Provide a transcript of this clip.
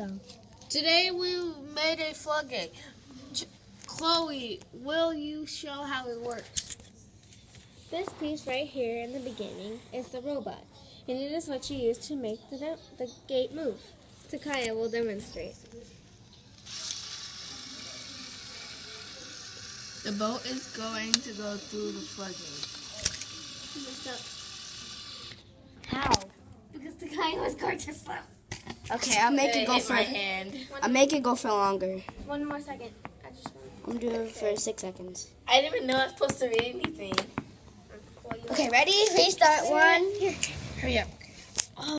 Go. Today we made a floodgate. Ch- Chloe, will you show how it works? This piece right here in the beginning is the robot, and it is what you use to make the, the gate move. Takaya will demonstrate. The boat is going to go through the floodgate. How? Because Takaya was going to slow. Okay, I'll make it go for. my hand. I'll make it go for longer. One more second. I just I'm doing it for six seconds. I didn't even know I was supposed to read anything. Okay, ready? Restart. One. Here. Hurry up.